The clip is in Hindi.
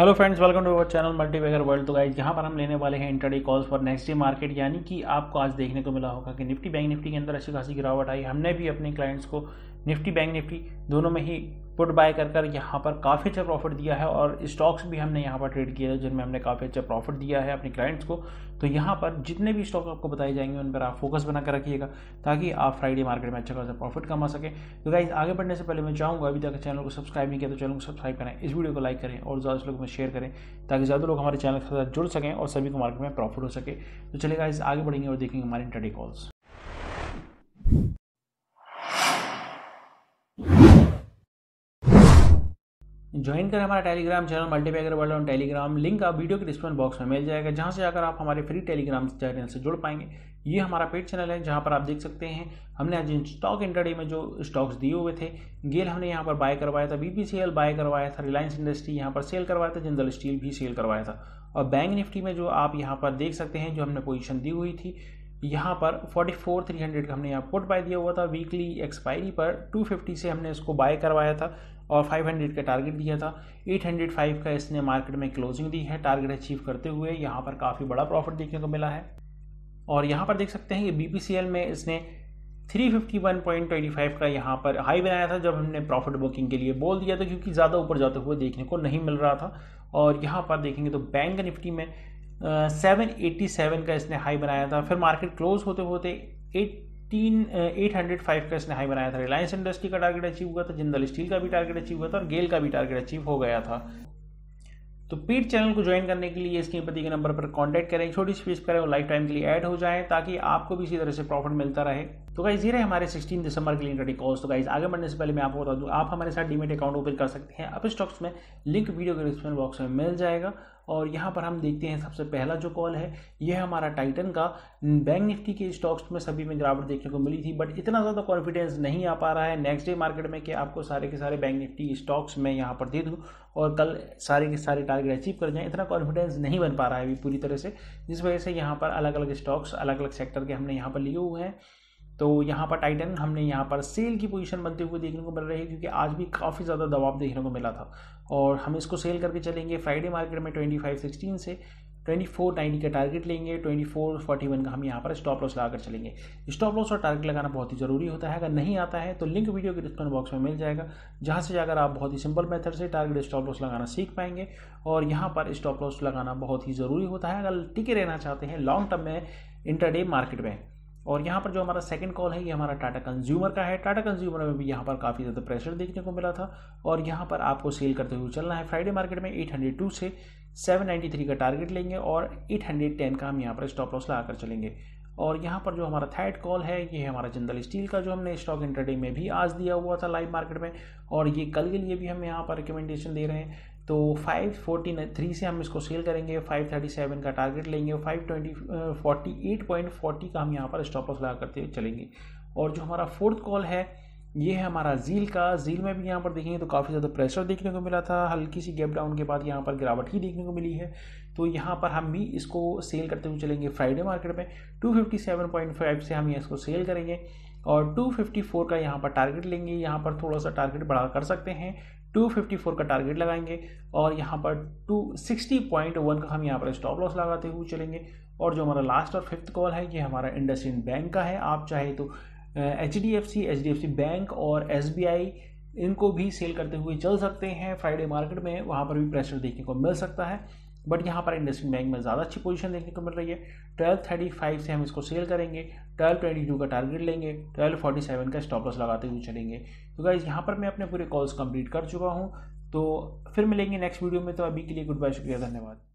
Hello friends welcome to our channel multibagger world तो गाइज़ यहाँ पर हम लेने वाले हैं intraday calls for next day market यानी कि आपको आज देखने को मिला होगा कि निफ्टी, बैंक निफ्टी के अंदर अच्छी खासी गिरावट आई। हमने भी अपने क्लाइंट्स को निफ्टी, बैंक निफ्टी दोनों में ही पुट बाय कर कर यहाँ पर काफ़ी अच्छा प्रॉफिट दिया है और स्टॉक्स भी हमने यहाँ पर ट्रेड किया है, जिनमें हमने काफ़ी अच्छा प्रॉफिट दिया है अपने क्लाइंट्स को। तो यहाँ पर जितने भी स्टॉक आपको बताए जाएँगे, उन पर आप फोकस बना कर रखिएगा, ताकि आप फ्राइडे मार्केट में अच्छा खासा प्रॉफिट कमा सकें। तो गाइज़ आगे बढ़ने से पहले मैं चाहूँगा, अभी तक चैनल को सब्सक्राइब नहीं किया तो चैनल को सब्सक्राइब करें, इस वीडियो को लाइक करें और ज़्यादा से लोगों में शेयर करें, ताकि ज़्यादा लोग हमारे चैनल के साथ जुड़ सकें और सभी को मार्केट में प्रॉफिट हो सके। तो चलेगा इस आगे बढ़ेंगे और देखेंगे हमारे इंटरडे कॉल्स ज्वाइन करें हमारा telegram channel multibagger world on telegram link आप वीडियो के डिस्क्रिप्शन बॉक्स में मिल जाएगा, जहाँ से अगर आप हमारे फ्री टेलीग्राम चैनल से जुड़ पाएँगे। ये हमारा पेड चैनल है, जहाँ पर आप देख सकते हैं, हमने आज स्टॉक इंटरडे में जो स्टॉक्स दिए हुए थे, गेल हमने यहाँ पर बाय करवाया था बीपीसीएल बाय करवाया था रिलायंस इंडस्ट्री यहाँ पर सेल करवाया था जिंदल स्टील भी सेल करवाया था। और बैंक निफ्टी में जो आप यहाँ पर देख सकते हैं, जो हमने पोजिशन दी हुई थी, यहाँ पर 44 300 का हमने यहाँ पुट बाय दिया हुआ था। वीकली एक्सपायरी पर 250 से हमने इसको बाय करवाया था। और 500 का टारगेट दिया था। 805 का इसने मार्केट में क्लोजिंग दी है। टारगेट अचीव करते हुए यहाँ पर काफ़ी बड़ा प्रॉफिट देखने को मिला है। और यहाँ पर देख सकते हैं कि बी में इसने 351.25 का यहाँ पर हाई बनाया था, जब हमने प्रॉफिट बुकिंग के लिए बोल दिया था, क्योंकि ज़्यादा ऊपर जाते हुए देखने को नहीं मिल रहा था। और यहाँ पर देखेंगे तो बैंक निफ्टी में सेवन एट्टी सेवन का इसने हाई बनाया था। फिर मार्केट क्लोज होते होते एटीन एट हंड्रेड फाइव का इसने हाई बनाया था। रिलायंस इंडस्ट्री का टारगेट अचीव हुआ था जिंदल स्टील का भी टारगेट अचीव हुआ था और गेल का भी टारगेट अचीव हो गया था। तो पेड चैनल को ज्वाइन करने के लिए स्क्रीन पति के नंबर पर कांटेक्ट करें, छोटी सी फ़ीस करें और लाइफ टाइम के लिए ऐड हो जाए, ताकि आपको भी इसी तरह से प्रॉफिट मिलता रहे। तो गाइज़ ये रहे हमारे 16 दिसंबर के लिए इंटरडी कॉल्स तो गाइज़ आगे बढ़ने से पहले मैं आपको बता दूँ, आप हमारे साथ डीमेट अकाउंट ओपन कर सकते हैं। अप स्टॉक्स में लिंक वीडियो के डिस्क्रिप्शन बॉक्स में मिल जाएगा। और यहाँ पर हम देखते हैं सबसे पहला जो कॉल है, यह हमारा टाइटन का बैंक निफ्टी के स्टॉक्स में सभी में गिरावट देखने को मिली थी बट इतना ज़्यादा कॉन्फिडेंस नहीं आ पा रहा है नेक्स्ट डे मार्केट में कि आपको सारे के सारे बैंक निफ्टी स्टॉक्स में यहाँ पर दे दूँ और कल सारे के सारे टारगेट अचीव कर जाएँ, इतना कॉन्फिडेंस नहीं बन पा रहा है अभी पूरी तरह से, जिस वजह से यहाँ पर अलग अलग स्टॉक्स अलग अलग सेक्टर के हमने यहाँ पर लिए हुए हैं। तो यहाँ पर टाइटन हमने यहाँ पर सेल की पोजीशन बनते हुए देखने को मिल रही है क्योंकि आज भी काफ़ी ज़्यादा दबाव देखने को मिला था। और हम इसको सेल करके चलेंगे फ्राइडे मार्केट में ट्वेंटी फाइव सिक्सटीन से ट्वेंटी फोर नाइन्टी का टारगेट लेंगे ट्वेंटी फोर फोर्टी वन का हम यहाँ पर स्टॉप लॉस लगाकर चलेंगे। स्टॉप लॉस और टारगेट लगाना बहुत ही ज़रूरी होता है। अगर नहीं आता है तो लिंक वीडियो के डिस्क्रिप्शन बॉक्स में मिल जाएगा, जहाँ से जाकर आप बहुत ही सिंपल मेथड से टारगेट स्टॉप लॉस लगाना सीख पाएँगे। और यहाँ पर स्टॉप लॉस लगाना बहुत ही ज़रूरी होता है। अगर टिके रहना चाहते हैं लॉन्ग टर्म में इंटरडे मार्केट में। और यहाँ पर जो हमारा सेकंड कॉल है, ये हमारा टाटा कंज्यूमर का है। टाटा कंज्यूमर में भी यहाँ पर काफ़ी ज़्यादा प्रेशर देखने को मिला था और यहाँ पर आपको सेल करते हुए चलना है। फ्राइडे मार्केट में 802 से 793 का टारगेट लेंगे और 810 का हम यहाँ पर स्टॉप लॉस लगा कर चलेंगे। और यहाँ पर जो हमारा थर्ड कॉल है, ये हमारा जिंदल स्टील का जो हमने स्टॉक इंटरडे में भी आज दिया हुआ था लाइव मार्केट में और ये कल के लिए भी हम यहाँ पर रिकमेंडेशन दे रहे हैं। तो 543 से हम इसको सेल करेंगे 537 का टारगेट लेंगे 520 48.40 का हम यहाँ पर स्टॉप लॉस लगा करते चलेंगे। और जो हमारा फोर्थ कॉल है, ये है हमारा जील का। जील में भी यहाँ पर देखेंगे तो काफ़ी ज़्यादा प्रेशर देखने को मिला था। हल्की सी गैप डाउन के बाद यहाँ पर गिरावट ही देखने को मिली है। तो यहाँ पर हम भी इसको सेल करते हुए चलेंगे फ्राइडे मार्केट में। 257.5 से हम इसको सेल करेंगे। और 254 का यहाँ पर टारगेट लेंगे। यहाँ पर थोड़ा सा टारगेट बढ़ा कर सकते हैं। 254 का टारगेट लगाएँगे और यहाँ पर 260.1 का हम यहाँ पर स्टॉप लॉस लगाते हुए चलेंगे। और जो हमारा लास्ट और फिफ्थ कॉल है, ये हमारा इंडस बैंक का है। आप चाहे तो H D F C H D F C bank और एस बी आई इनको भी सेल करते हुए चल सकते हैं। फ्राइडे मार्केट में वहाँ पर भी प्रेशर देखने को मिल सकता है। बट यहाँ पर इंडस्ट्री बैंक में ज़्यादा अच्छी पोजीशन देखने को मिल रही है। ट्वेल्व थर्टी फाइव से हम इसको सेल करेंगे, ट्वेल्व ट्वेंटी टू का टारगेट लेंगे, ट्वेल्व फोर्टी सेवन का स्टॉप लॉस लगाते हुए चलेंगे। तो गाइज़ यहाँ पर मैं अपने पूरे कॉल्स कंप्लीट कर चुका हूँ। तो फिर मिलेंगे नेक्स्ट वीडियो में। तो अभी के लिए गुड बाय शुक्रिया, धन्यवाद।